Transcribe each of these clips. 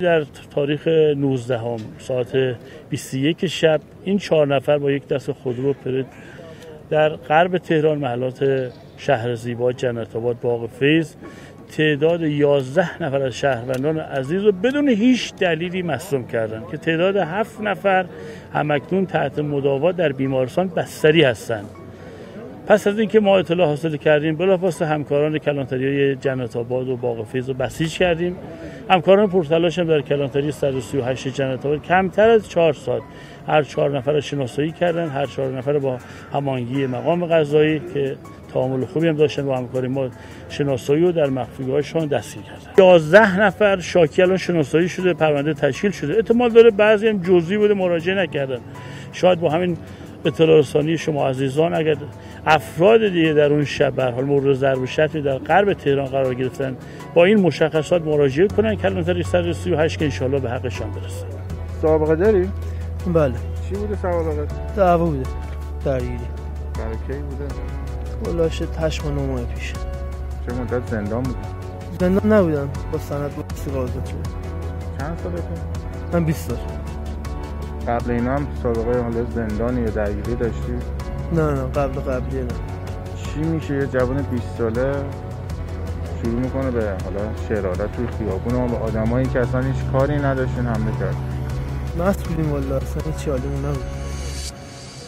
در تاریخ 19 هم ساعت 21 شب این چهار نفر با یک دست خودرو پرد در غرب تهران محلات شهر زیبا جنت آباد باغ فیض. تعداد 11 نفر از شهروندان عزیز رو بدون هیچ دلیلی مصدوم کردند که تعداد 7 نفر همکنون تحت مداوات در بیمارستان بستری هستند پس از اینکه ما اطلاع حاصل کردیم بلافاصله همکاران کلانتری جنت آباد و باغ فیض رو بسیج کردیم. همکاران پرتلاش هم در کلانتری 138 جنت آباد. کمتر از 4 ساعت. هر چهار نفر رو شناسایی کردن هر چهار نفر با همانگی مقام قضایی که تعامل خوبی هم داشتن با همکاری ما شناسایی رو در مخفیگاهشان دستگیر کردن. 11 نفر شاکی الان شناسایی شده پرونده تشکیل شده. احتمال داره بعضی هم جزئی بوده مراجعه نکردن. شاید با همین اطلاع رسانی شما عزیزان اگر افراد دیگه در اون شب به حال مورد ضرب شتمی در غرب تهران قرار گرفتن با این مشخصات مراجعه کنن کلانتری 138 که انشالله به حقشان برسن سابقه داری؟ بله چی بوده سابقه؟ دعوا بوده درگیری برای کی بوده؟ ولاش تشم و نمای پیش چه مدت زندان بودی؟ زندان نبودم با سند با استقاضت شده چند سالته؟ من 20 سال قبل اینا هم سابقه حالا زندانی یا درگیری داشتی؟ نه نه قبل قبلی نه. چی میشه؟ یه جوان 20 ساله شروع می‌کنه به حالا شرارت توی خیابون و به آدمایی که اصلا هیچ کاری نداشتن حمله کرد. مست بودیم والا اصلا هیچ حالیمون نبود.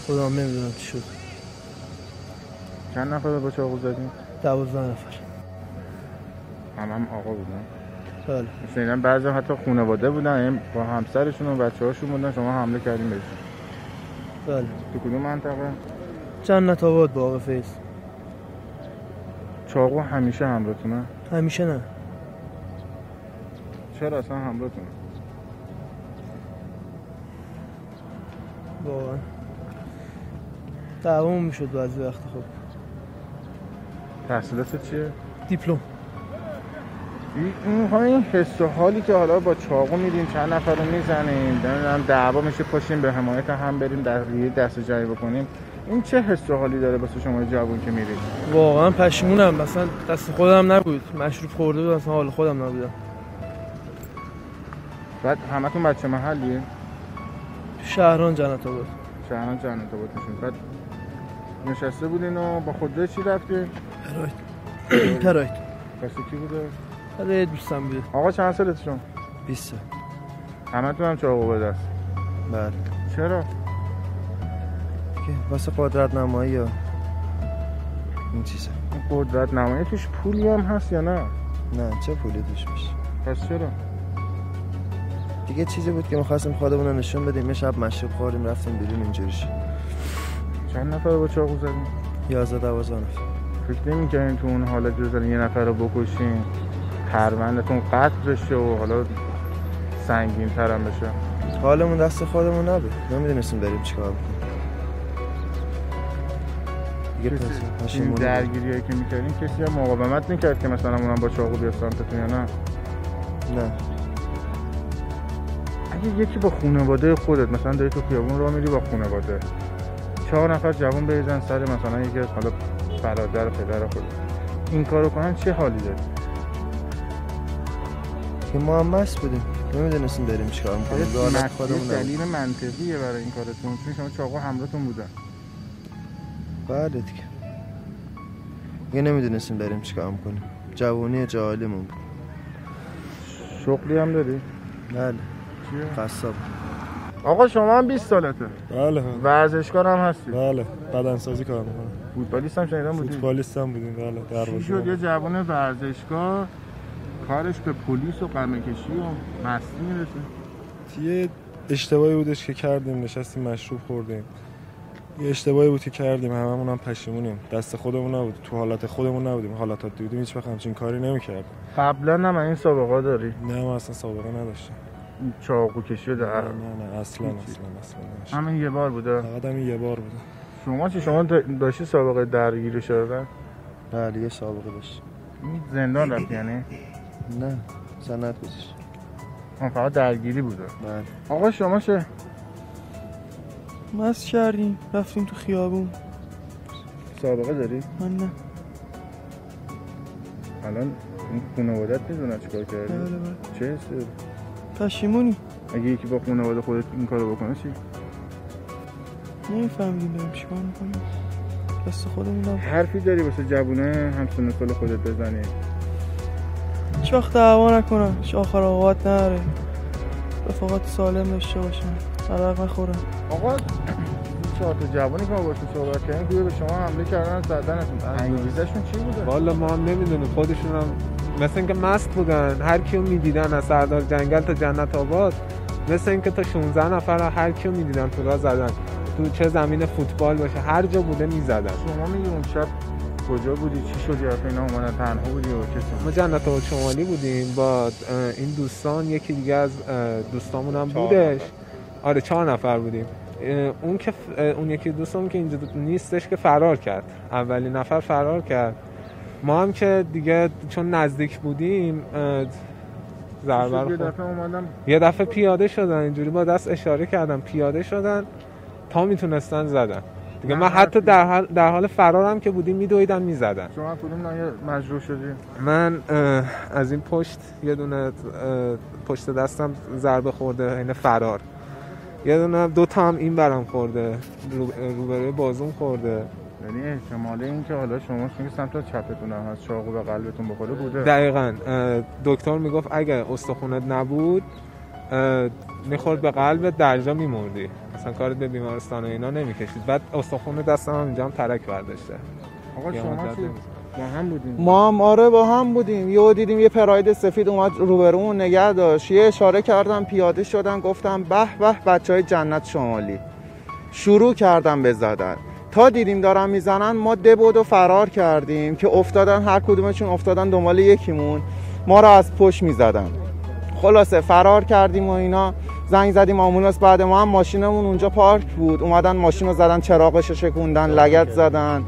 خدا هم نمی‌دونم چی شد. چند نفر با چاقو زدیم؟ دوازده نفر. هم هم آقا بودن؟ بله مثلا بعضی حتی خانواده بودن یعنی با همسرشون و بچه هاشون بودن شما حمله کردیم بهشون بله تو کدوم منطقه؟ جنت آباد باغ فیض چاقو همیشه همراهتونه؟ همیشه نه چرا اصلا همراهتونه؟ واقعا دعوامون می‌شد بعضی وقت خب تحصیلات چیه؟ دیپلم این این حس و حالی که حالا با چاقو میریم چند نفر رو می‌زنیم نمی‌دونم دعوا میشه پاشیم به حمایت هم بریم در دست جایی بکنیم. این چه حس و حالی داره واسه شما جوون که میرید؟ واقعا پشیمونم. مثلا دست خودم نبود. مشروب خورده بودم اصلا حال خودم نبودم. بعد همتون بچه محلیه؟ شهران جنت آباد شهران جنت آباد میشین بعد نشسته بودین و با خودروی چی رفتی؟ پراید. پراید. پس کی بوده؟ آره دوستم بوده آقا چند سالتشون؟ 20 سال همتون هم چاقو به دست بله چرا؟ که واسه قدرت نمایی یا این چیزا قدرت نمایی توش پولی هم هست یا نه؟ نه چه پولی توش میشه پس چرا؟ دیگه چیزی بود که می‌خواستیم خودمون رو نشون بدیم یه شب مشروب خوردیم رفتیم بیرون اینجوری شد چند نفر با چاقو؟ 11 12 نفر فکر نمی‌کردین تو اون حالت جز یه نفر رو بکشین پروندهتون قطع بشه و حالا سنگین ترم بشه. حالمون دست خودمون نبود. نمی‌دونستیم بریم چیکار پس این درگیری هایی که می‌کردین کسی هم مقاومت می‌کرد که مثلا اونم با چاقو بیاد سمتتون یا نه؟ نه. اگه یکی با خانواده خودت مثلا داری تو خیابون راه میری با خانواده چهار نفر جوان بریزن سر مثلا یکی از حالا برادر پدر خود این کارو کنن چه حالی داره که ما هم مست بودیم. نمی‌دونستیم بریم چیکار می‌کنیم. مت- خودمون. دلیل منطقیه برای این کارتون. چون شما چاقو همراهتون بودن. بله دیگه. دیگه نمی‌دونستیم بریم چیکار می‌کنیم. جوانی جاهلیمون بود. شغلی هم داری؟ بله. چیه؟ قصاب. آقا شما هم 20 سالته. بله. ورزشکار هم هستی. بله. بدنسازی کار می‌کنم. فوتبالیست هم شنیدم بودی. فوتبالیست هم بودیم. بله. چی دروازه شد؟ یه جوان ورزشکار کارش به پلیس و قمه کشی و مستی می‌رسه. یه اشتباهی بودش که کردیم نشستیم مشروب خوردیم. یه اشتباهی بود که کردیم هممون هم پشیمونیم. دست خودمون نبود تو حالت خودمون نبودیم حالات دیدیم هیچ وقت همچین کاری نمی‌کردیم. قبلا هم این سابقه داری؟ نه ما اصلا سابقه نداشتیم چاقو کشی و نه در نه نه اصلا اصلا اصلا. همین یه بار بوده؟ فقط همین یه بار بوده. شما چی؟ شما دا- داشتی سابقه درگیری شده بله یه سابقه داشت زندان رفتی یعنی؟ نه سند گذاشت. فقط درگیری بوده بله. آقا شما چه؟ مست کردیم رفتیم تو خیابون. سابقه داری؟ من نه. الان این خانوادت می‌دونن چیکار کردی بله بله. چه حسی؟ داری؟ پشیمونی. اگه یکی با خانواده خودت این کارو بکنه چی؟ نمیفهمیدیم داریم چیکار می‌کنیم. دست خودمون هم حرفی داری واسه جوونه؟ همسن سال خودت بزنی. هیچ وقت دعوا نکنم. هیچ آخر آقابت نره. رفاقت سالم داشته باشن عرق نخورم آقا چهار تا جوانی که ما باشون صحبت کردیم. گویا به شما حمله کردن زدنتون انگیزشون چی بوده؟ والا ما هم نمی‌دونیم. خودشون هم مثل اینکه مست بودن. هر کیو می‌دیدن از سردار جنگل تا جنت آباد مثل اینکه تا 16 نفر هر کیو می‌دیدن تو راه زدن. تو چه زمین فوتبال باشه هر جا بوده می‌زدن. شما میگی اون شب کجا بودی؟ چی شدی؟ آخه اینا اومدن تنها بودی و کسی؟ ما جنت آباد شمالی بودیم. با این دوستان یکی دیگه از دوستامون هم چهار بودش. آره چهار نفر بودیم. اون که ف- اون یکی دوستمون که اینجا نیستش که فرار کرد. اولین نفر فرار کرد. ما هم که دیگه چون نزدیک بودیم ضربه رو یه. دفعه اومدم یه دفعه پیاده شدن. اینجوری با دست اشاره کردم پیاده شدن. تا می‌تونستن زدن. دیگه من حتی. در حال, در حال فرارم که بودیم میدویدن می‌زدن. شما کدوم نایه مجروح شدی؟ من از این پشت یه دونه پشت دستم ضربه خورده این فرار. یه دونه دو تا هم این برم خورده رو- روبروی بازوم خورده. یعنی احتمال این که حالا شما که سمت چپتون هم هست چاقو به قلبتون بخوره بوده. دقیقا دکتر می‌گفت اگه استخونت نبود می‌خورد به قلبت درجا میمردی. اصلا کارت به بیمارستان و اینا نمی‌کشید. بعد استخون دستم هم اینجا هم ترک برداشته. آقا یه شما. با هم بودیم ما هم آره با هم بودیم. یهو دیدیم یه پراید سفید اومد روبرومون نگه داشت. یه اشاره کردم پیاده شدن گفتم به به بچه های جنت شمالی. شروع کردم به زدن. تا دیدیم دارن می‌زنن ما دبود و فرار کردیم که افتادن هر کدومشون افتادن دنبال یکیمون. ما رو از پشت می‌زدن. خلاصه فرار کردیم و اینا. زنگ زدیم آمبولانس بعد ما هم ماشینمون اونجا پارک بود. اومدن ماشین رو زدن چراغش رو شکوندن لگت زدن.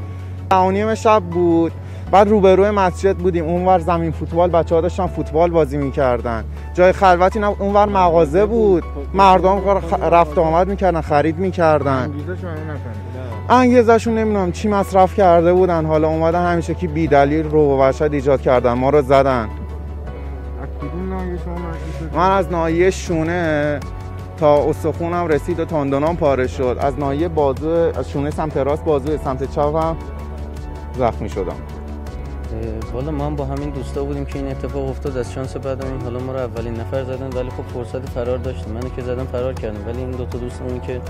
دهانیم شب بود. بعد روبروی مسجد بودیم. اونور زمین فوتبال بچه ها داشتن فوتبال بازی می‌کردن. جای خلوتی نبود اونور مغازه بود. مردم کار خ- رفت و آمد می‌کردن خرید می‌کردن. انگیزشون نمی‌دونم چی مصرف کرده بودن. حالا اومدن همیشه که بیدلیل رو و ایجاد کردن. ما رو زدن. شما من از ناحیه شونه تا استخونم رسید و تاندونام پاره شد. از ناحیه بازو از شونه سمت راست بازو سمت چپم زخمی شدم. والا ما هم با همین دوستا بودیم که این اتفاق افتاد از شانس بعدم این حالا ما رو اولین نفر زدن ولی خب فرصت فرار داشتیم. منو که زدم فرار کردم ولی این دوتا دوستمون که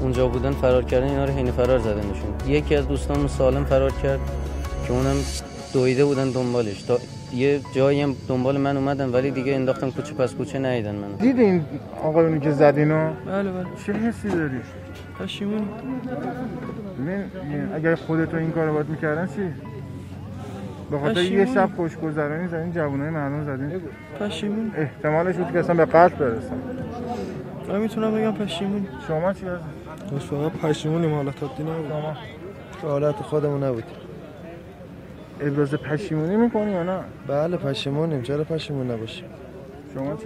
اونجا بودن فرار کردن اینا رو حین فرار زدنشون. یکی از دوستامون سالم فرار کرد که اونم دویده بودن دنبالش. تا یه جایی هم دنبال من اومدن ولی دیگه انداختم کوچه پس کوچه ندیدن منو. دیدین آقایونی که زدینو بله بله. چه حسی داری؟ این- اگر خودتو این کارو باید می‌کردن چی؟ به خاطر یه. شب خوشگذرانی زدین جوانای مردم زدین. پشیمونی احتمالش بود که اصلا به قتل برسن. من می‌تونم بگم پشیمونی شما چی هست داشت فقط پشیمونیم حالت عادی نبود. شما حالت خودمون نبود. ابراز پشیمونی می‌کنی یا نه؟ بله پشیمونیم. چرا پشیمون نباشیم؟ شما چی؟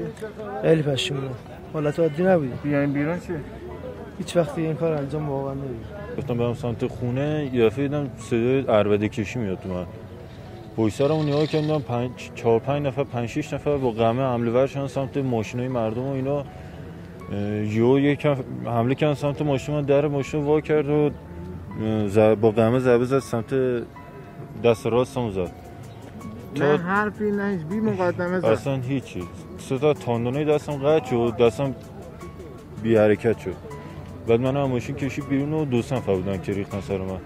خیلی پشیمونم حالت عادی نبودیم بیاین بیرون چی؟ هیچ وقتی این کار انجام واقعا نمیدیم گفتم برم سمت خونه یه دفعه دیدم صدای عربده کشی میاد تو من. پشت سرمون نگاه کردم پنج چهار پنج نفر پنج شش نفر با قمه حمله ور شدن سمت ماشینای مردم و اینا. یهو یکم حمله کردن سمت ماشین من در ماشین رو وا کرد و با قمه ضربه زد سمت دست راستم زد. نه حرفی نه هیچ. بی مقدمه زد. اصلا هیچی. سه تا تاندونای دستم قطع شد دستم بی حرکت شد. بعد من هم ماشین کشید بیرون و دو سه نفر بودن که ریختن سر من.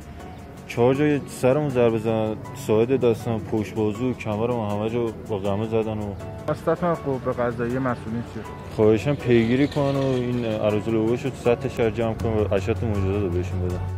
چهار جای سرمون ضربه زدن ساعد دستم پشت بازو کمرم همه جا با قمه زدن و واسطتون از قوه قضایی مسئولین چی؟ خواهشم پیگیری کن و این عرض لوبش رو سطح شهر جمع کن و اشات مجدد رو بهشون بدن.